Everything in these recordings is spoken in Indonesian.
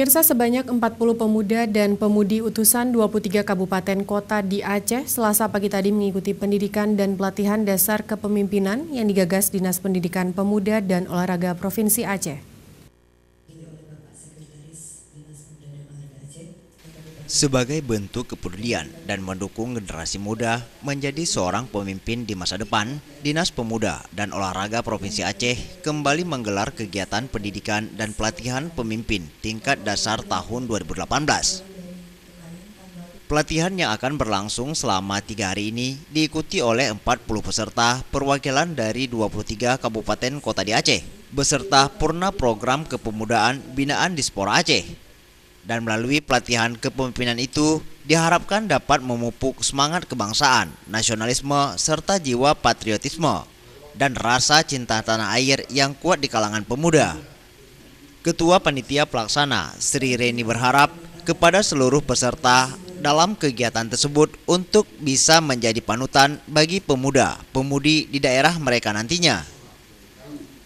Pemirsa sebanyak 40 pemuda dan pemudi utusan 23 kabupaten kota di Aceh selasa pagi tadi mengikuti pendidikan dan pelatihan dasar kepemimpinan yang digagas Dinas Pendidikan Pemuda dan Olahraga Provinsi Aceh. Sebagai bentuk kepedulian dan mendukung generasi muda menjadi seorang pemimpin di masa depan, Dinas Pemuda dan Olahraga Provinsi Aceh kembali menggelar kegiatan pendidikan dan pelatihan pemimpin tingkat dasar tahun 2018. Pelatihan yang akan berlangsung selama tiga hari ini diikuti oleh 40 peserta perwakilan dari 23 kabupaten kota di Aceh, beserta purna program kepemudaan binaan Dispora Aceh dan melalui pelatihan kepemimpinan itu diharapkan dapat memupuk semangat kebangsaan, nasionalisme, serta jiwa patriotisme dan rasa cinta tanah air yang kuat di kalangan pemuda. Ketua Panitia Pelaksana Sri Reni berharap kepada seluruh peserta dalam kegiatan tersebut untuk bisa menjadi panutan bagi pemuda, pemudi di daerah mereka nantinya.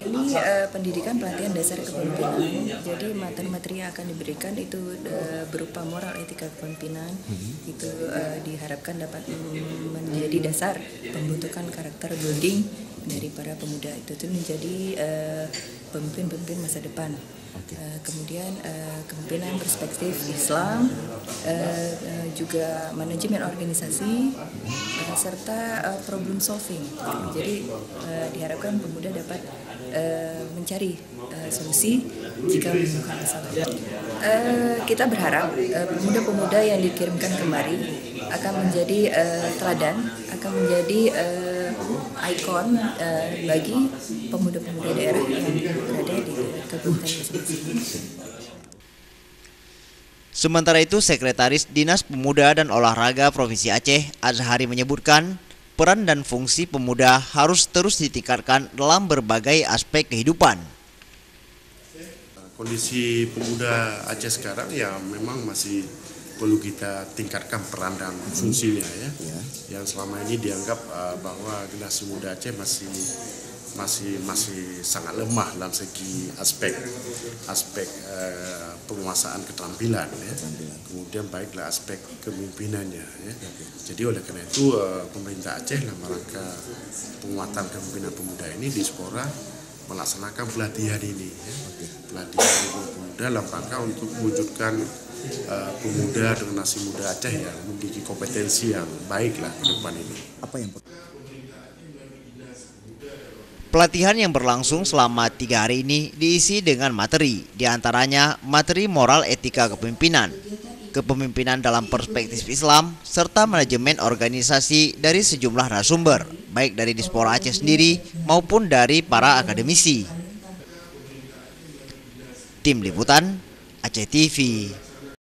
Ini uh, pendidikan pelatihan dasar kepemimpinan. Jadi materi-materi yang akan diberikan itu uh, berupa moral etika kepemimpinan. Hmm. Itu uh, diharapkan dapat menjadi dasar pembentukan karakter building dari para pemuda itu tuh menjadi pemimpin-pemimpin masa depan. Okay. Uh, kemudian uh, kepemimpinan perspektif Islam, uh, uh, juga manajemen organisasi, uh, serta uh, problem solving. Jadi uh, diharapkan pemuda dapat uh, mencari uh, solusi jika menemukan masalah. Uh, kita berharap pemuda-pemuda uh, yang dikirimkan kemari akan menjadi uh, teladan, akan menjadi uh, ikon uh, bagi pemuda-pemuda daerah yang berada di kabupaten masing-masing. Sementara itu, Sekretaris Dinas Pemuda dan Olahraga Provinsi Aceh, Azhari menyebutkan, peran dan fungsi pemuda harus terus ditingkatkan dalam berbagai aspek kehidupan. Kondisi pemuda Aceh sekarang ya memang masih perlu kita tingkatkan peran dan fungsinya ya. ya. Yang selama ini dianggap uh, bahwa generasi muda Aceh masih masih masih sangat lemah dalam segi aspek aspek uh, penguasaan keterampilan ya. Kemudian baiklah aspek kepemimpinannya ya. Jadi oleh karena itu uh, pemerintah Aceh dalam rangka penguatan kepemimpinan pemuda ini di Spora melaksanakan pelatihan ini ya. Pelatihan pemuda dalam rangka untuk mewujudkan uh, pemuda generasi muda Aceh yang memiliki kompetensi yang baiklah ke depan ini. Apa yang Pelatihan yang berlangsung selama tiga hari ini diisi dengan materi, di antaranya materi moral etika kepemimpinan, kepemimpinan dalam perspektif Islam, serta manajemen organisasi dari sejumlah narasumber, baik dari Dispora Aceh sendiri maupun dari para akademisi. Tim Liputan Aceh TV